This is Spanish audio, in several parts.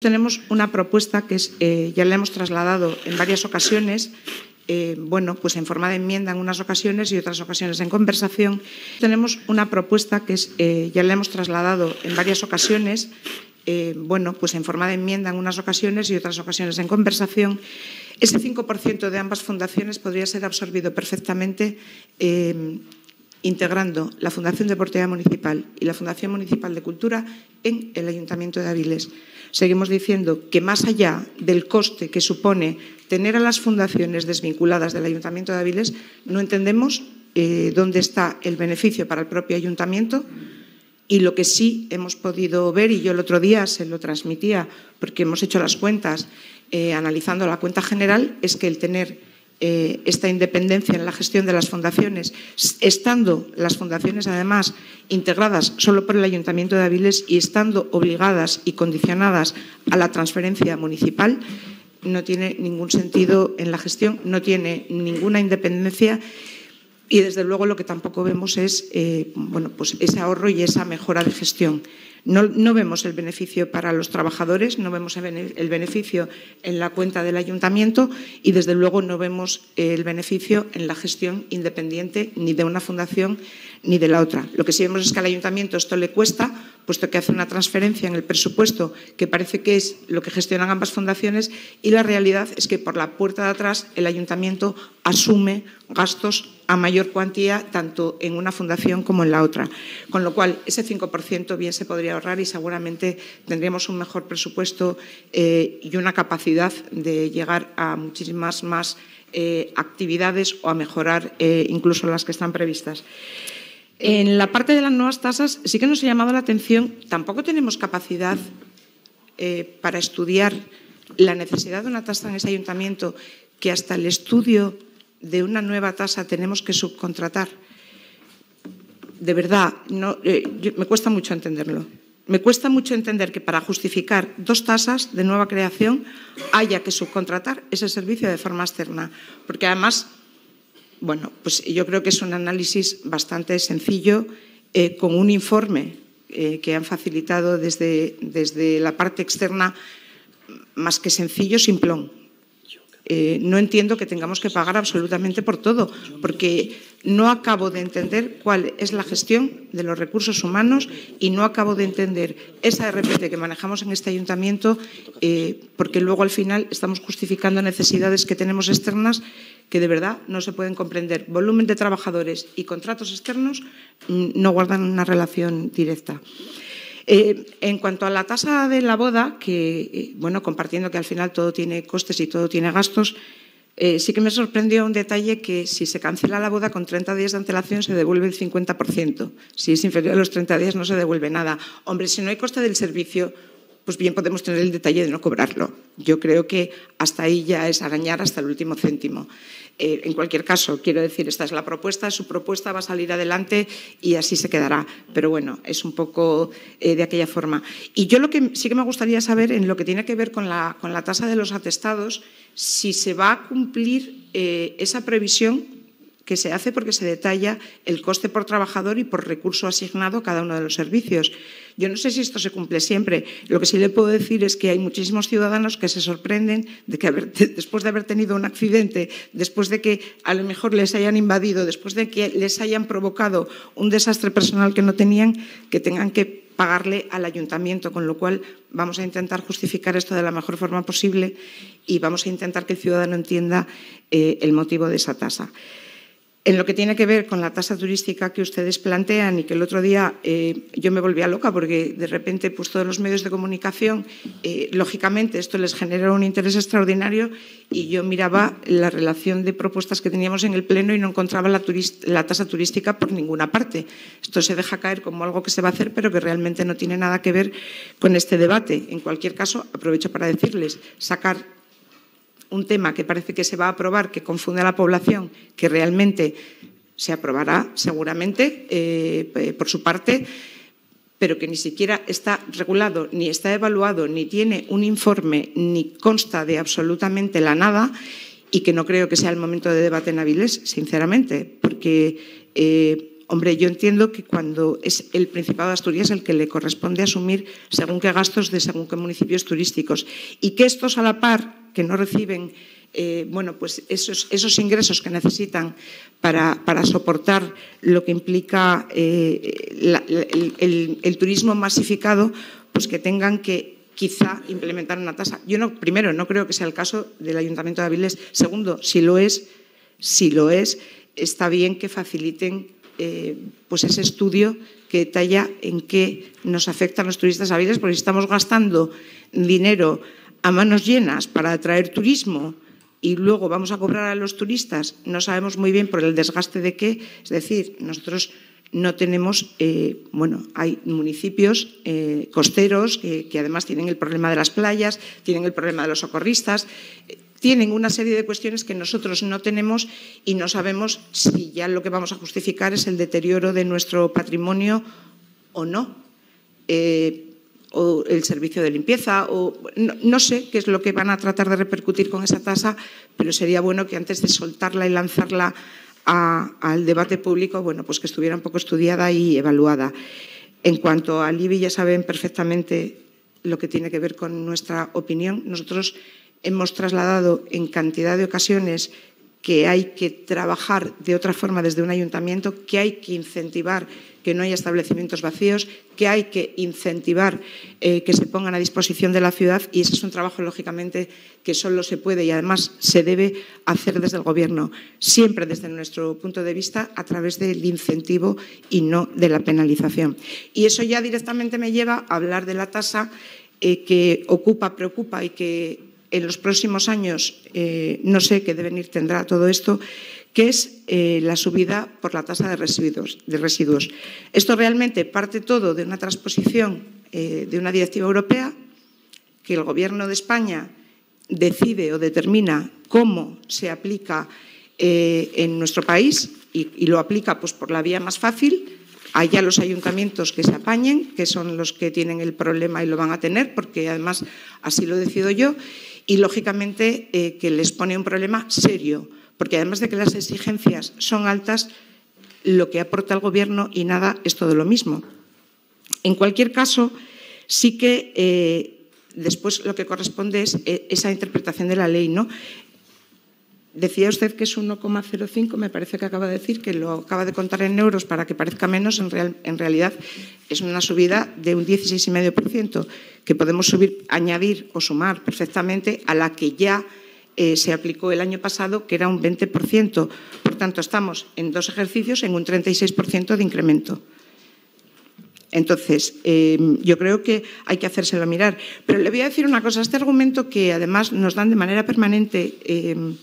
Tenemos una propuesta que es, eh, ya la hemos trasladado en varias ocasiones, eh, bueno, pues en forma de enmienda en unas ocasiones y otras ocasiones en conversación. Tenemos una propuesta que es, eh, ya la hemos trasladado en varias ocasiones, bueno, pues en forma de enmienda en unas ocasiones y otras ocasiones en conversación. Ese 5% de ambas fundaciones podría ser absorbido perfectamente integrando la Fundación Deportiva Municipal y la Fundación Municipal de Cultura en el Ayuntamiento de Avilés. Seguimos diciendo que más allá del coste que supone tener a las fundaciones desvinculadas del Ayuntamiento de Avilés, no entendemos eh, dónde está el beneficio para el propio Ayuntamiento. Y lo que sí hemos podido ver, y yo el otro día se lo transmitía porque hemos hecho las cuentas eh, analizando la cuenta general, es que el tener eh, esta independencia en la gestión de las fundaciones, estando las fundaciones además integradas solo por el Ayuntamiento de Avilés y estando obligadas y condicionadas a la transferencia municipal, no tiene ningún sentido en la gestión, no tiene ninguna independencia y desde luego lo que tampoco vemos es eh, bueno, pues ese ahorro y esa mejora de gestión. No, vemos el beneficio para los trabajadores, no vemos el beneficio en la cuenta del ayuntamiento y, desde luego, no vemos el beneficio en la gestión independiente ni de una fundación ni de la otra. Lo que sí vemos es que al ayuntamiento esto le cuesta, puesto que hace una transferencia en el presupuesto que parece que es lo que gestionan ambas fundaciones y la realidad es que por la puerta de atrás el ayuntamiento asume gastos a mayor cuantía tanto en una fundación como en la otra. Con lo cual, ese 5% bien se podría ahorrar y seguramente tendríamos un mejor presupuesto eh, y una capacidad de llegar a muchísimas más eh, actividades o a mejorar eh, incluso las que están previstas. En la parte de las nuevas tasas sí que nos ha llamado la atención, tampoco tenemos capacidad para estudiar la necesidad de una tasa en ese ayuntamiento que hasta el estudio de una nueva tasa tenemos que subcontratar. De verdad, eh, me cuesta mucho entenderlo. Me cuesta mucho entender que para justificar dos tasas de nueva creación haya que subcontratar ese servicio de forma externa. Porque además, bueno, pues yo creo que es un análisis bastante sencillo eh, con un informe eh, que han facilitado desde, desde la parte externa más que sencillo, simplón. Eh, no entiendo que tengamos que pagar absolutamente por todo, porque no acabo de entender cuál es la gestión de los recursos humanos y no acabo de entender esa RPT que manejamos en este ayuntamiento, porque luego al final estamos justificando necesidades que tenemos externas que de verdad no se pueden comprender. Volumen de trabajadores y contratos externos mm, no guardan una relación directa. Eh, en cuanto a la tasa de la boda, que, eh, bueno, compartiendo que al final todo tiene costes y todo tiene gastos, eh, sí que me sorprendió un detalle que si se cancela la boda con 30 días de antelación se devuelve el 50%. Si es inferior a los 30 días no se devuelve nada. Hombre, si no hay coste del servicio, pues bien podemos tener el detalle de no cobrarlo. Yo creo que hasta ahí ya es arañar hasta el último céntimo. Eh, en cualquier caso, quiero decir, esta es la propuesta, su propuesta va a salir adelante y así se quedará. Pero bueno, es un poco eh, de aquella forma. Y yo lo que sí que me gustaría saber, en lo que tiene que ver con la, con la tasa de los atestados, si se va a cumplir eh, esa previsión que se hace porque se detalla el coste por trabajador y por recurso asignado a cada uno de los servicios. Yo no sé si esto se cumple siempre. Lo que sí le puedo decir es que hay muchísimos ciudadanos que se sorprenden de que después de haber tenido un accidente, después de que a lo mejor les hayan invadido, después de que les hayan provocado un desastre personal que no tenían, que tengan que pagarle al ayuntamiento, con lo cual vamos a intentar justificar esto de la mejor forma posible y vamos a intentar que el ciudadano entienda eh, el motivo de esa tasa. En lo que tiene que ver con la tasa turística que ustedes plantean y que el otro día eh, yo me volvía loca porque de repente pues, todos los medios de comunicación, eh, lógicamente esto les genera un interés extraordinario y yo miraba la relación de propuestas que teníamos en el Pleno y no encontraba la, la tasa turística por ninguna parte. Esto se deja caer como algo que se va a hacer pero que realmente no tiene nada que ver con este debate. En cualquier caso, aprovecho para decirles, sacar un tema que parece que se va a aprobar, que confunde a la población, que realmente se aprobará seguramente eh, por su parte, pero que ni siquiera está regulado, ni está evaluado, ni tiene un informe, ni consta de absolutamente la nada, y que no creo que sea el momento de debate en Avilés, sinceramente, porque eh, hombre, yo entiendo que cuando es el Principado de Asturias el que le corresponde asumir según qué gastos de según qué municipios turísticos y que estos a la par, que no reciben eh, bueno, pues esos, esos, ingresos que necesitan para, soportar lo que implica eh, el, el, turismo masificado, pues que tengan que quizá implementar una tasa. Yo no, primero, no creo que sea el caso del Ayuntamiento de Avilés. Segundo, si lo es, si lo es, está bien que faciliten eh, pues ese estudio que detalla en qué nos afectan los turistas Avilés, porque si estamos gastando dinero a manos llenas para atraer turismo y luego vamos a cobrar a los turistas, no sabemos muy bien por el desgaste de qué. Es decir, nosotros no tenemos, eh, bueno, hay municipios eh, costeros que, además tienen el problema de las playas, tienen el problema de los socorristas, tienen una serie de cuestiones que nosotros no tenemos y no sabemos si ya lo que vamos a justificar es el deterioro de nuestro patrimonio o no. Eh, o el servicio de limpieza, o no, sé qué es lo que van a tratar de repercutir con esa tasa, pero sería bueno que antes de soltarla y lanzarla al debate público, bueno, pues que estuviera un poco estudiada y evaluada. En cuanto al IBI, ya saben perfectamente lo que tiene que ver con nuestra opinión. Nosotros hemos trasladado en cantidad de ocasiones que hay que trabajar de otra forma desde un ayuntamiento, que hay que incentivar que no haya establecimientos vacíos, que hay que incentivar eh, que se pongan a disposición de la ciudad y ese es un trabajo, lógicamente, que solo se puede y además se debe hacer desde el Gobierno, siempre desde nuestro punto de vista a través del incentivo y no de la penalización. Y eso ya directamente me lleva a hablar de la tasa eh, que ocupa, preocupa y que en los próximos años eh, no sé qué devenir tendrá todo esto, que es eh, la subida por la tasa de residuos. Esto realmente parte todo de una transposición eh, de una directiva europea que el Gobierno de España decide o determina cómo se aplica en nuestro país y, y, lo aplica pues, por la vía más fácil. Allá los ayuntamientos que se apañen, que son los que tienen el problema y lo van a tener, porque además así lo decido yo, y lógicamente eh, que les pone un problema serio porque además de que las exigencias son altas, lo que aporta el Gobierno y nada es todo lo mismo. En cualquier caso, sí que eh, después lo que corresponde es eh, esa interpretación de la ley. ¿no? Decía usted que es 1,05, me parece que acaba de decir, que lo acaba de contar en euros para que parezca menos, en, real, en realidad es una subida de un 16,5%, que podemos subir, añadir o sumar perfectamente a la que ya eh, se aplicó el año pasado, que era un 20%. Por tanto, estamos en dos ejercicios en un 36% de incremento. Entonces, eh, yo creo que hay que hacérselo mirar. Pero le voy a decir una cosa, este argumento que además nos dan de manera permanente eh,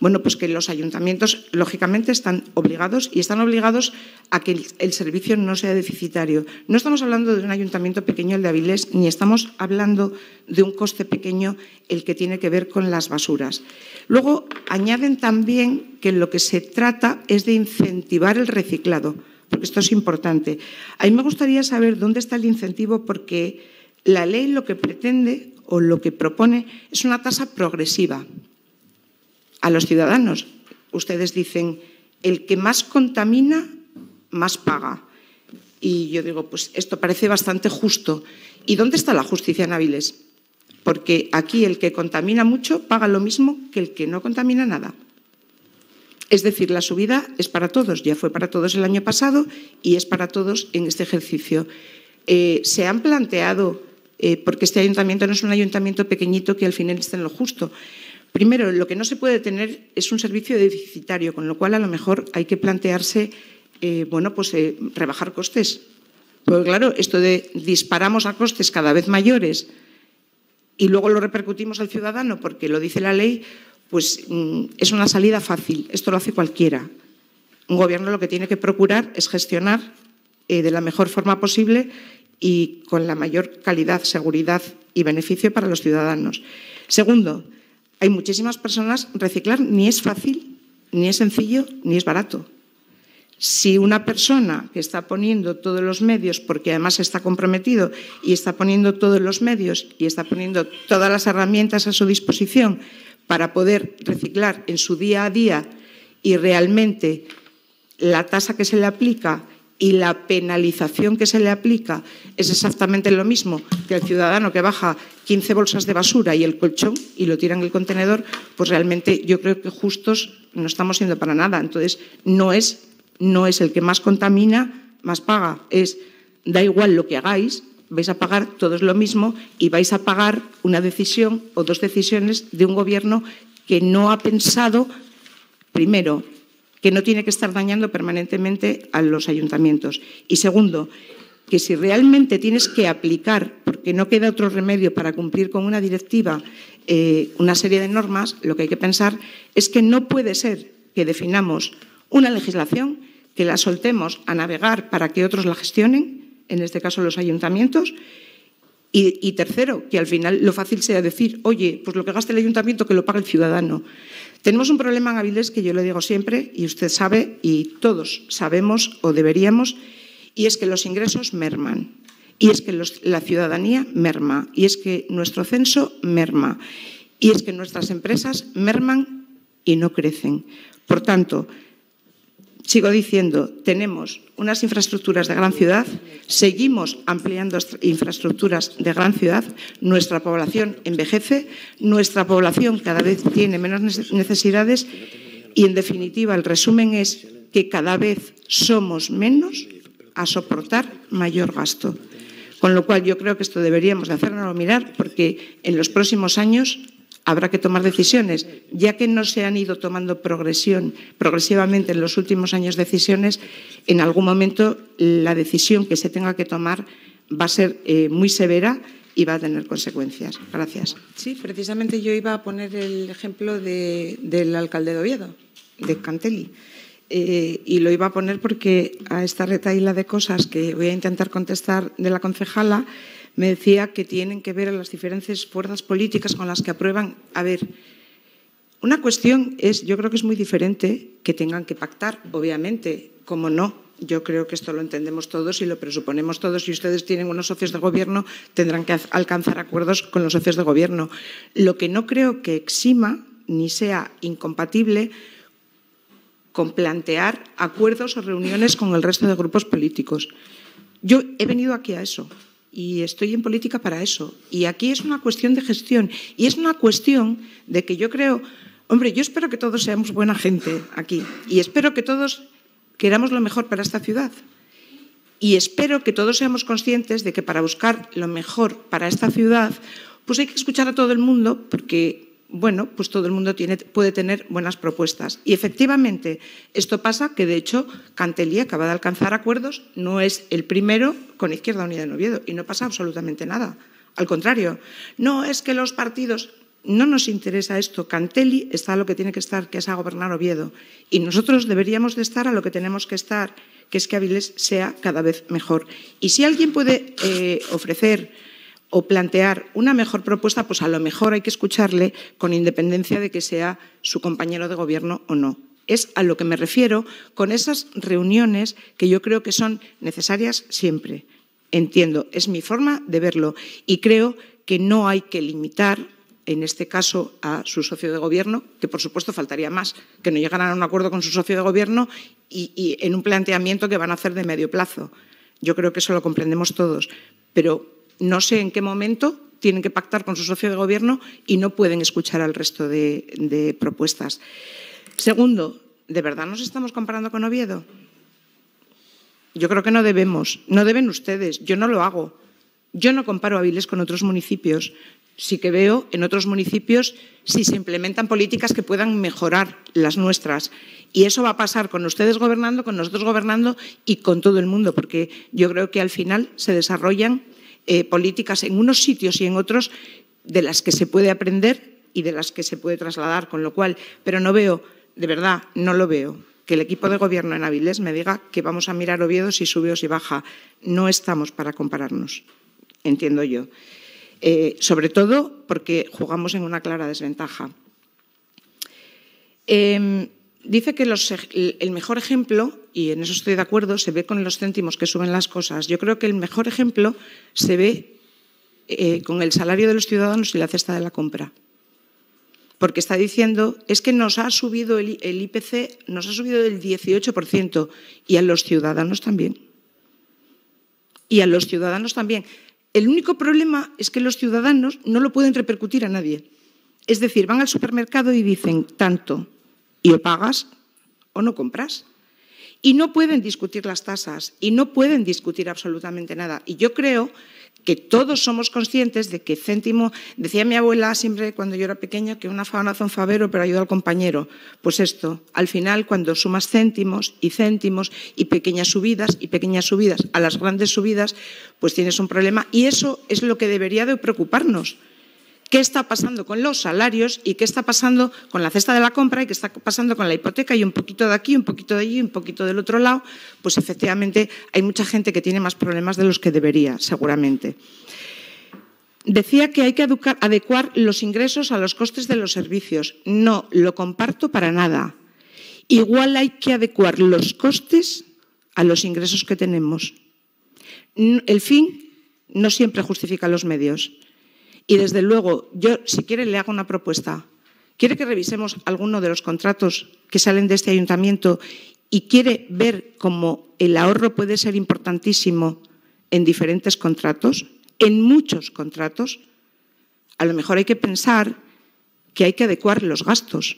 bueno, pues que los ayuntamientos, lógicamente, están obligados y están obligados a que el, servicio no sea deficitario. No estamos hablando de un ayuntamiento pequeño, el de Avilés, ni estamos hablando de un coste pequeño, el que tiene que ver con las basuras. Luego, añaden también que lo que se trata es de incentivar el reciclado, porque esto es importante. A mí me gustaría saber dónde está el incentivo, porque la ley lo que pretende o lo que propone es una tasa progresiva a los ciudadanos. Ustedes dicen, el que más contamina, más paga. Y yo digo, pues esto parece bastante justo. ¿Y dónde está la justicia en Áviles? Porque aquí el que contamina mucho paga lo mismo que el que no contamina nada. Es decir, la subida es para todos, ya fue para todos el año pasado y es para todos en este ejercicio. Eh, se han planteado, eh, porque este ayuntamiento no es un ayuntamiento pequeñito que al final esté en lo justo, Primero, lo que no se puede tener es un servicio deficitario, con lo cual a lo mejor hay que plantearse eh, bueno, pues, eh, rebajar costes. Porque claro, esto de disparamos a costes cada vez mayores y luego lo repercutimos al ciudadano porque lo dice la ley, pues mm, es una salida fácil. Esto lo hace cualquiera. Un gobierno lo que tiene que procurar es gestionar eh, de la mejor forma posible y con la mayor calidad, seguridad y beneficio para los ciudadanos. Segundo, hay muchísimas personas, reciclar ni es fácil, ni es sencillo, ni es barato. Si una persona que está poniendo todos los medios, porque además está comprometido y está poniendo todos los medios y está poniendo todas las herramientas a su disposición para poder reciclar en su día a día y realmente la tasa que se le aplica y la penalización que se le aplica es exactamente lo mismo que el ciudadano que baja 15 bolsas de basura y el colchón y lo tira en el contenedor, pues realmente yo creo que justos no estamos siendo para nada. Entonces, no es, no es el que más contamina, más paga. Es, da igual lo que hagáis, vais a pagar todos lo mismo y vais a pagar una decisión o dos decisiones de un gobierno que no ha pensado, primero, que no tiene que estar dañando permanentemente a los ayuntamientos. Y segundo, que si realmente tienes que aplicar, porque no queda otro remedio para cumplir con una directiva, eh, una serie de normas, lo que hay que pensar es que no puede ser que definamos una legislación, que la soltemos a navegar para que otros la gestionen, en este caso los ayuntamientos, y, y, tercero, que al final lo fácil sea decir, oye, pues lo que gaste el ayuntamiento que lo pague el ciudadano. Tenemos un problema en Avilés que yo le digo siempre, y usted sabe, y todos sabemos o deberíamos, y es que los ingresos merman, y es que la ciudadanía merma, y es que nuestro censo merma, y es que nuestras empresas merman y no crecen. Por tanto, Sigo diciendo, tenemos unas infraestructuras de gran ciudad, seguimos ampliando infraestructuras de gran ciudad, nuestra población envejece, nuestra población cada vez tiene menos necesidades y, en definitiva, el resumen es que cada vez somos menos a soportar mayor gasto. Con lo cual, yo creo que esto deberíamos de hacernos mirar porque en los próximos años habrá que tomar decisiones. Ya que no se han ido tomando progresión, progresivamente en los últimos años decisiones, en algún momento la decisión que se tenga que tomar va a ser eh, muy severa y va a tener consecuencias. Gracias. Sí, precisamente yo iba a poner el ejemplo de, del alcalde de Oviedo, de Cantelli. Eh, y lo iba a poner porque a esta retaíla de cosas que voy a intentar contestar de la concejala, me decía que tienen que ver las diferentes fuerzas políticas con las que aprueban. A ver, una cuestión es, yo creo que es muy diferente que tengan que pactar, obviamente, como no. Yo creo que esto lo entendemos todos y lo presuponemos todos. Si ustedes tienen unos socios de gobierno, tendrán que alcanzar acuerdos con los socios de gobierno. Lo que no creo que exima ni sea incompatible con plantear acuerdos o reuniones con el resto de grupos políticos. Yo he venido aquí a eso, y estoy en política para eso. Y aquí es una cuestión de gestión y es una cuestión de que yo creo, hombre, yo espero que todos seamos buena gente aquí y espero que todos queramos lo mejor para esta ciudad. Y espero que todos seamos conscientes de que para buscar lo mejor para esta ciudad, pues hay que escuchar a todo el mundo porque bueno, pues todo el mundo puede tener buenas propuestas. Y efectivamente, esto pasa que, de hecho, Cantelí acaba de alcanzar acuerdos, no es el primero con Izquierda Unida en Oviedo, y no pasa absolutamente nada. Al contrario, no es que los partidos, no nos interesa esto. Cantelli está a lo que tiene que estar, que es a gobernar Oviedo. Y nosotros deberíamos de estar a lo que tenemos que estar, que es que Avilés sea cada vez mejor. Y si alguien puede eh, ofrecer o plantear una mejor propuesta, pues a lo mejor hay que escucharle con independencia de que sea su compañero de gobierno o no. Es a lo que me refiero con esas reuniones que yo creo que son necesarias siempre. Entiendo, es mi forma de verlo y creo que no hay que limitar en este caso a su socio de gobierno, que por supuesto faltaría más, que no llegaran a un acuerdo con su socio de gobierno y, y, en un planteamiento que van a hacer de medio plazo. Yo creo que eso lo comprendemos todos, pero no sé en qué momento tienen que pactar con su socio de gobierno y no pueden escuchar al resto de, propuestas. Segundo, ¿de verdad nos estamos comparando con Oviedo? Yo creo que no debemos, no deben ustedes, yo no lo hago. Yo no comparo Avilés con otros municipios. Sí que veo en otros municipios si se implementan políticas que puedan mejorar las nuestras. Y eso va a pasar con ustedes gobernando, con nosotros gobernando y con todo el mundo, porque yo creo que al final se desarrollan eh, políticas en unos sitios y en otros de las que se puede aprender y de las que se puede trasladar, con lo cual, pero no veo, de verdad, no lo veo, que el equipo de gobierno en Avilés me diga que vamos a mirar Oviedo si sube o si baja. No estamos para compararnos, entiendo yo. Eh, sobre todo porque jugamos en una clara desventaja. Em, dice que el mejor ejemplo, y en eso estoy de acuerdo, se ve con los céntimos que suben las cosas. Yo creo que el mejor ejemplo se ve eh, con el salario de los ciudadanos y la cesta de la compra. porque está diciendo es que nos ha subido el, IPC, nos ha subido del 18% y a los ciudadanos también. Y a los ciudadanos también. El único problema es que los ciudadanos no lo pueden repercutir a nadie. Es decir, van al supermercado y dicen tanto, y o pagas o no compras. Y no pueden discutir las tasas y no pueden discutir absolutamente nada. Y yo creo que todos somos conscientes de que céntimo, decía mi abuela siempre cuando yo era pequeña que una hace un favero pero ayuda al compañero. Pues esto, al final cuando sumas céntimos y céntimos y pequeñas subidas y pequeñas subidas a las grandes subidas, pues tienes un problema y eso es lo que debería de preocuparnos qué está pasando con los salarios y qué está pasando con la cesta de la compra y qué está pasando con la hipoteca y un poquito de aquí, un poquito de allí, un poquito del otro lado, pues efectivamente hay mucha gente que tiene más problemas de los que debería, seguramente. Decía que hay que adecuar los ingresos a los costes de los servicios. No, lo comparto para nada. Igual hay que adecuar los costes a los ingresos que tenemos. El fin no siempre justifica los medios. Y desde luego, yo, si quiere, le hago una propuesta. ¿Quiere que revisemos alguno de los contratos que salen de este ayuntamiento y quiere ver cómo el ahorro puede ser importantísimo en diferentes contratos, en muchos contratos? A lo mejor hay que pensar que hay que adecuar los gastos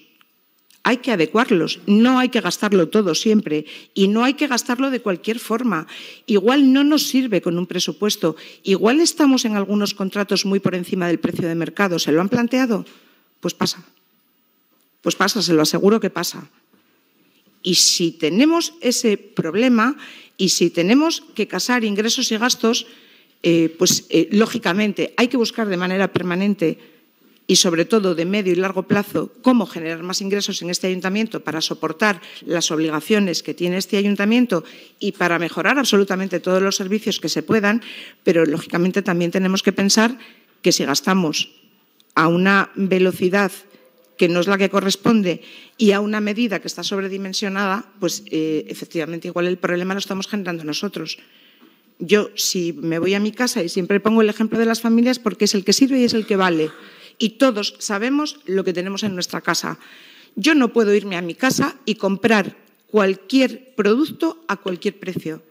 hay que adecuarlos, no hay que gastarlo todo siempre y no hay que gastarlo de cualquier forma. Igual no nos sirve con un presupuesto, igual estamos en algunos contratos muy por encima del precio de mercado, ¿se lo han planteado? Pues pasa, pues pasa, se lo aseguro que pasa. Y si tenemos ese problema y si tenemos que casar ingresos y gastos, eh, pues eh, lógicamente hay que buscar de manera permanente y sobre todo de medio y largo plazo, cómo generar más ingresos en este ayuntamiento para soportar las obligaciones que tiene este ayuntamiento y para mejorar absolutamente todos los servicios que se puedan, pero lógicamente también tenemos que pensar que si gastamos a una velocidad que no es la que corresponde y a una medida que está sobredimensionada, pues eh, efectivamente igual el problema lo estamos generando nosotros. Yo, si me voy a mi casa y siempre pongo el ejemplo de las familias porque es el que sirve y es el que vale y todos sabemos lo que tenemos en nuestra casa. Yo no puedo irme a mi casa y comprar cualquier producto a cualquier precio.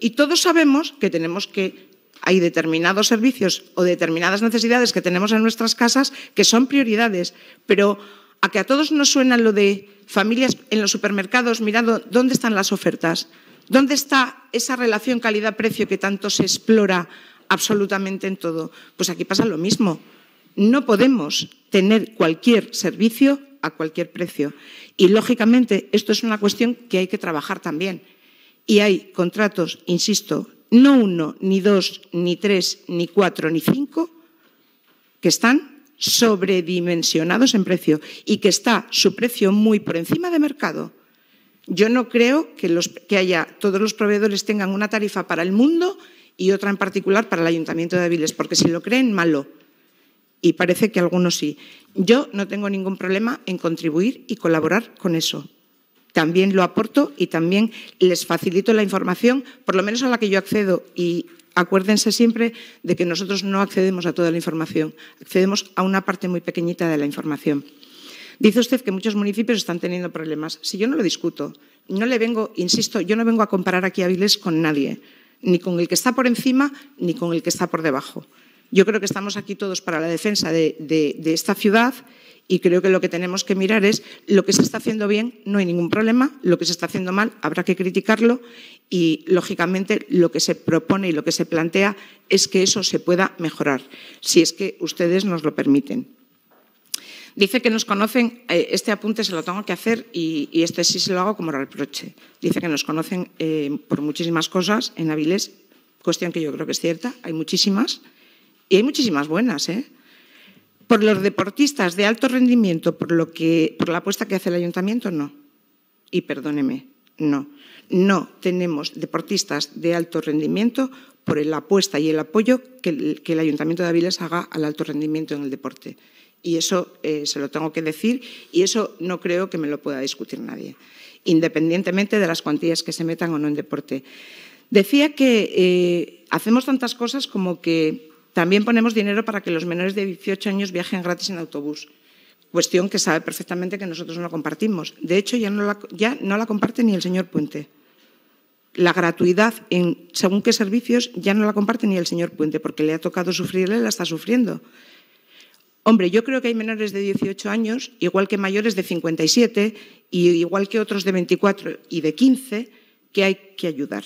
Y todos sabemos que tenemos que hay determinados servicios o determinadas necesidades que tenemos en nuestras casas que son prioridades, pero a que a todos nos suena lo de familias en los supermercados mirando dónde están las ofertas, dónde está esa relación calidad-precio que tanto se explora absolutamente en todo. Pues aquí pasa lo mismo. No podemos tener cualquier servicio a cualquier precio. Y, lógicamente, esto es una cuestión que hay que trabajar también. Y hay contratos, insisto, no uno, ni dos, ni tres, ni cuatro, ni cinco, que están sobredimensionados en precio y que está su precio muy por encima de mercado. Yo no creo que, que haya, todos los proveedores tengan una tarifa para el mundo y otra en particular para el Ayuntamiento de Aviles, porque si lo creen, malo y parece que algunos sí. Yo no tengo ningún problema en contribuir y colaborar con eso. También lo aporto y también les facilito la información, por lo menos a la que yo accedo. Y acuérdense siempre de que nosotros no accedemos a toda la información, accedemos a una parte muy pequeñita de la información. Dice usted que muchos municipios están teniendo problemas. Si yo no lo discuto, no le vengo, insisto, yo no vengo a comparar aquí a Viles con nadie, ni con el que está por encima ni con el que está por debajo. Yo creo que estamos aquí todos para la defensa de, esta ciudad y creo que lo que tenemos que mirar es lo que se está haciendo bien, no hay ningún problema, lo que se está haciendo mal habrá que criticarlo y, lógicamente, lo que se propone y lo que se plantea es que eso se pueda mejorar, si es que ustedes nos lo permiten. Dice que nos conocen, eh, este apunte se lo tengo que hacer y, este sí se lo hago como reproche. Dice que nos conocen eh, por muchísimas cosas en Avilés, cuestión que yo creo que es cierta, hay muchísimas, y hay muchísimas buenas, ¿eh? Por los deportistas de alto rendimiento, por, lo que, por la apuesta que hace el ayuntamiento, no. Y perdóneme, no. No tenemos deportistas de alto rendimiento por la apuesta y el apoyo que el, Ayuntamiento de Avilés haga al alto rendimiento en el deporte. Y eso eh, se lo tengo que decir y eso no creo que me lo pueda discutir nadie, independientemente de las cuantías que se metan o no en deporte. Decía que eh, hacemos tantas cosas como que también ponemos dinero para que los menores de 18 años viajen gratis en autobús. cuestión que sabe perfectamente que nosotros no compartimos. De hecho, ya no la, ya no la comparte ni el señor Puente. La gratuidad en según qué servicios ya no la comparte ni el señor Puente, porque le ha tocado sufrirle, la está sufriendo. Hombre, yo creo que hay menores de 18 años, igual que mayores de 57 y igual que otros de 24 y de 15, que hay que ayudar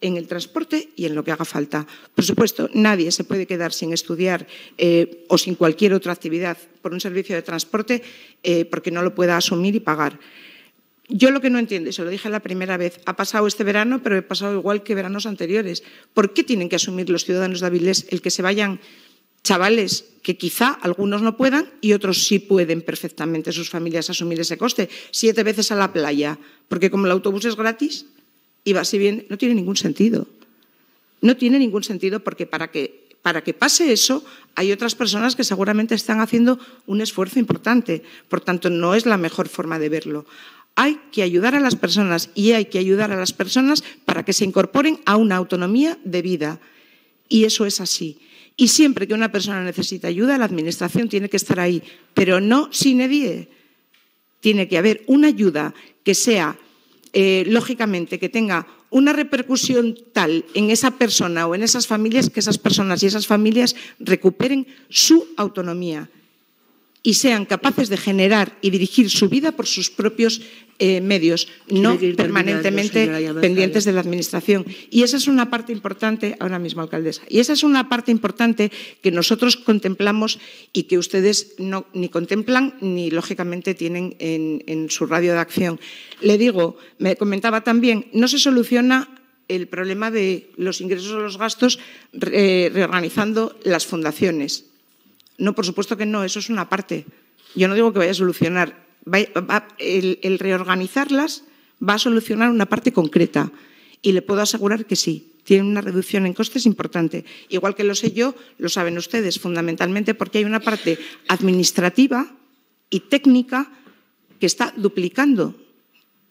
en el transporte y en lo que haga falta. Por supuesto, nadie se puede quedar sin estudiar eh, o sin cualquier otra actividad por un servicio de transporte eh, porque no lo pueda asumir y pagar. Yo lo que no entiendo, y se lo dije la primera vez, ha pasado este verano, pero he pasado igual que veranos anteriores. ¿Por qué tienen que asumir los ciudadanos de Avilés el que se vayan chavales que quizá algunos no puedan y otros sí pueden perfectamente sus familias asumir ese coste. Siete veces a la playa, porque como el autobús es gratis y va así bien, no tiene ningún sentido. No tiene ningún sentido porque para que, para que pase eso hay otras personas que seguramente están haciendo un esfuerzo importante. Por tanto, no es la mejor forma de verlo. Hay que ayudar a las personas y hay que ayudar a las personas para que se incorporen a una autonomía de vida. Y eso es así. Y siempre que una persona necesita ayuda, la Administración tiene que estar ahí, pero no sin edie. Tiene que haber una ayuda que sea, eh, lógicamente, que tenga una repercusión tal en esa persona o en esas familias que esas personas y esas familias recuperen su autonomía y sean capaces de generar y dirigir su vida por sus propios eh, medios, no permanentemente pendientes de la Administración. Y esa es una parte importante, ahora mismo, alcaldesa, y esa es una parte importante que nosotros contemplamos y que ustedes no, ni contemplan ni, lógicamente, tienen en, en su radio de acción. Le digo, me comentaba también, no se soluciona el problema de los ingresos o los gastos eh, reorganizando las fundaciones. No, por supuesto que no, eso es una parte. Yo no digo que vaya a solucionar. el, reorganizarlas va a solucionar una parte concreta. Y le puedo asegurar que sí, tiene una reducción en costes importante. Igual que lo sé yo, lo saben ustedes, fundamentalmente porque hay una parte administrativa y técnica que está duplicando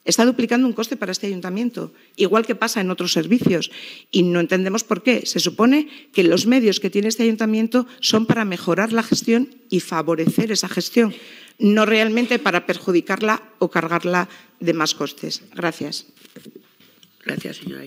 está duplicando un coste para este ayuntamiento, igual que pasa en otros servicios. Y no entendemos por qué. Se supone que los medios que tiene este ayuntamiento son para mejorar la gestión y favorecer esa gestión, no realmente para perjudicarla o cargarla de más costes. Gracias. Gracias, señora